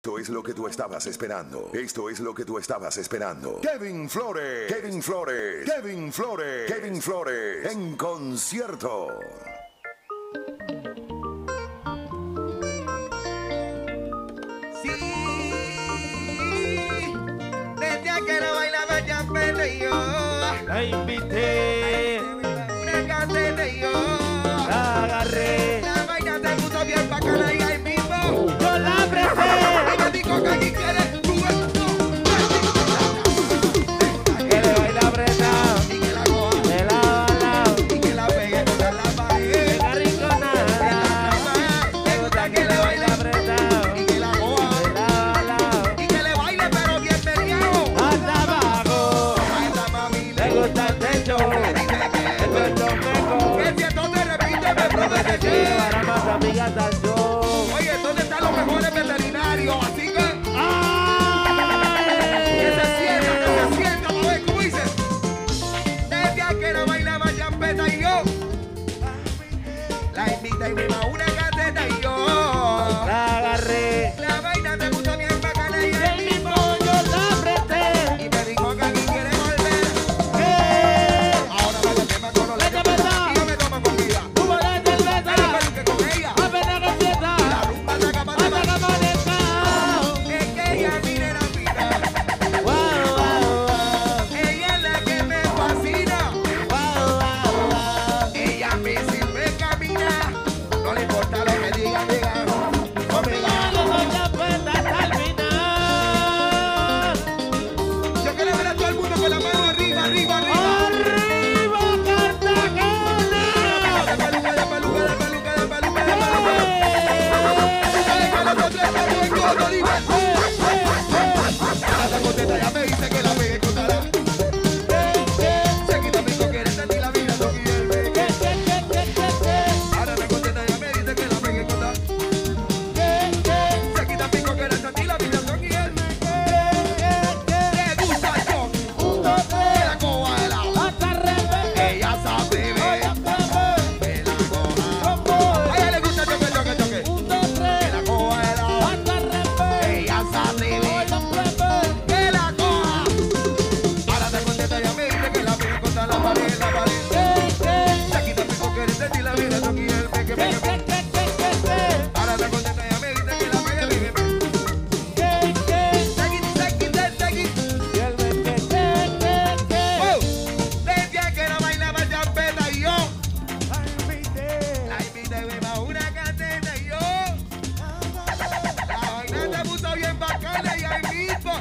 Esto es lo que tú estabas esperando. Esto es lo que tú estabas esperando. Kevin Flores. Kevin Flores. Kevin Flores. Kevin Flores. En concierto. Sí. Desde aquel baila Bella Pele y yo. La invité. Una y yo. La agarré. La vaina te puso bien bacana gusta el techo. arriba.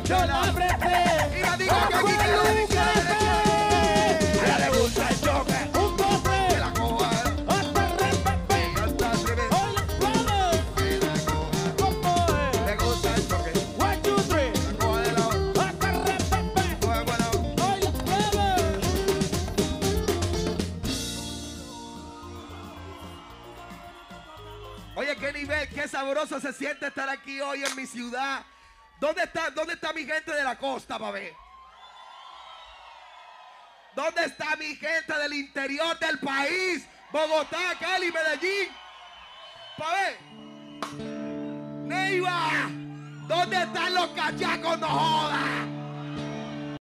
yo. Y que aquí que la le gusta el choque. Oye, qué nivel, qué sabroso se siente estar aquí hoy en mi ciudad. ¿Dónde está, dónde está mi gente de la costa, babé? ¿Dónde está mi gente del interior del país? Bogotá, Cali, Medellín. Pabé. Neiva. ¿Dónde están los cachacos? No jodas.